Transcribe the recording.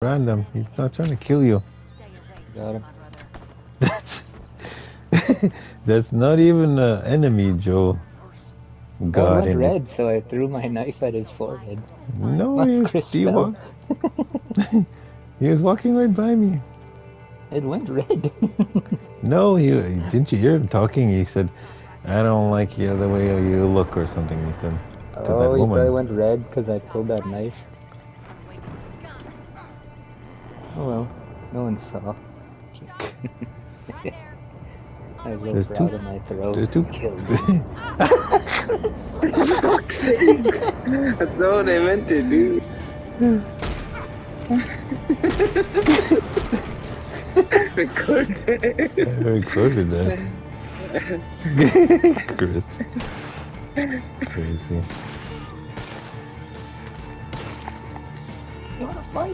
random. He's not trying to kill you. Got him. That's not even an enemy, Joe. I went red, so I threw my knife at his forehead. No, he, Chris he, he was walking right by me. It went red. No, he didn't you hear him talking? He said, "I don't like you the way you look" or something. He said oh, he probably went red because I pulled that knife. Oh, Hello. no one saw. I was there's two, in my throat. There's two. For fuck's sakes! That's not what I meant to do. recorded. I recorded that. Chris. Crazy. You wanna fight?